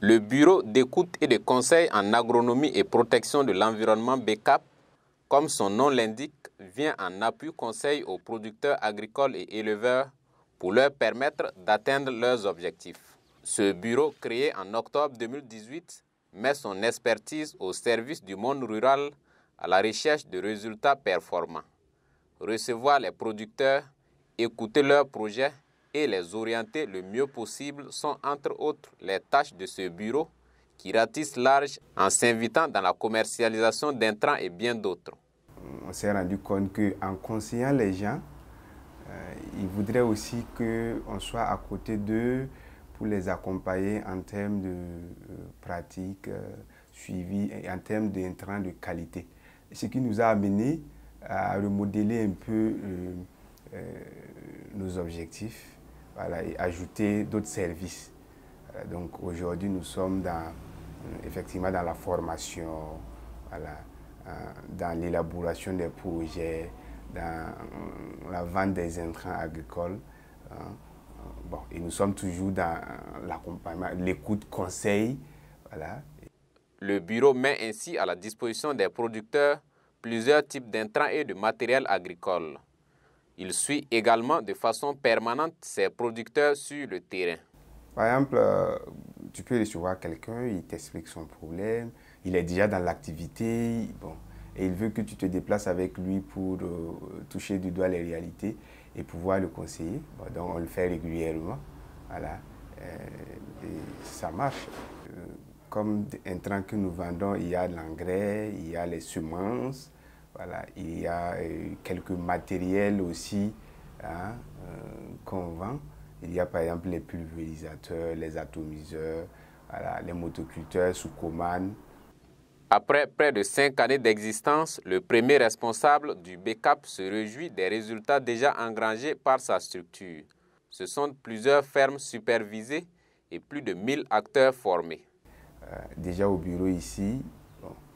Le Bureau d'écoute et de conseil en agronomie et protection de l'environnement BECAP, comme son nom l'indique, vient en appui conseil aux producteurs agricoles et éleveurs pour leur permettre d'atteindre leurs objectifs. Ce bureau, créé en octobre 2018, met son expertise au service du monde rural à la recherche de résultats performants. Recevoir les producteurs, écouter leurs projets et les orienter le mieux possible sont entre autres les tâches de ce bureau qui ratisse large en s'invitant dans la commercialisation d'intrants et bien d'autres. On s'est rendu compte qu'en conseillant les gens, euh, ils voudraient aussi qu'on soit à côté d'eux pour les accompagner en termes de euh, pratiques, euh, suivi et en termes d'intrants de qualité. Ce qui nous a amené à remodeler un peu nos objectifs et ajouter d'autres services. donc aujourd'hui, nous sommes dans, effectivement dans la formation, voilà, dans l'élaboration des projets, dans la vente des intrants agricoles. Hein. Bon, et nous sommes toujours dans l'accompagnement, l'écoute, conseil. Le bureau met ainsi à la disposition des producteurs plusieurs types d'intrants et de matériel agricole. Il suit également de façon permanente ses producteurs sur le terrain. Par exemple, euh, tu peux recevoir quelqu'un, il t'explique son problème, il est déjà dans l'activité, bon, et il veut que tu te déplaces avec lui pour euh, toucher du doigt les réalités et pouvoir le conseiller. donc on le fait régulièrement. Voilà. Euh, ça marche. comme un train que nous vendons, il y a l'engrais, il y a les semences, voilà, il y a euh, quelques matériels aussi hein, euh, qu'on vend. Il y a par exemple les pulvérisateurs, les atomiseurs, les motoculteurs sous commande. Après près de cinq années d'existence, le premier responsable du BECAP se réjouit des résultats déjà engrangés par sa structure. Ce sont plusieurs fermes supervisées et plus de 1000 acteurs formés. Euh, déjà au bureau ici,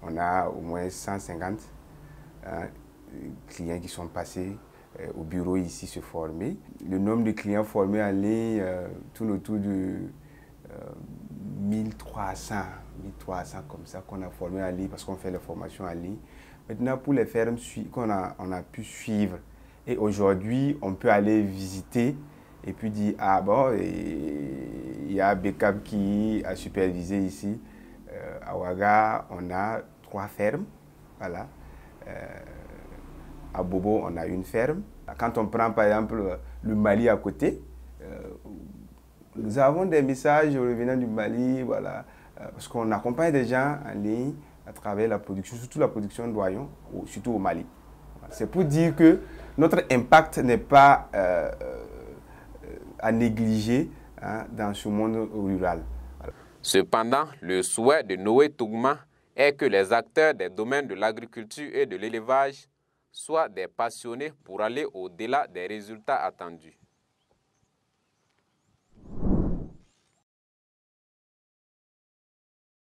on a au moins 150 Hein, clients qui sont passés euh, au bureau ici se former. Le nombre de clients formés en ligne euh, tourne autour de 1300, euh, 1300 comme ça qu'on a formé en ligne parce qu'on fait les formations en ligne. Maintenant, pour les fermes qu'on a, on a pu suivre, et aujourd'hui, on peut aller visiter et puis dire, ah bon, il y a Becap qui a supervisé ici. à Ouaga, on a trois fermes, voilà. Euh, à Bobo, on a une ferme. Quand on prend par exemple le Mali à côté, euh, nous avons des messages revenant du Mali, voilà, euh, parce qu'on accompagne des gens en ligne à travers la production, surtout la production d'oignons, surtout au Mali. C'est pour dire que notre impact n'est pas à négliger hein, dans ce monde rural. Cependant, le souhait de Noé Tougma est que les acteurs des domaines de l'agriculture et de l'élevage soient des passionnés pour aller au-delà des résultats attendus.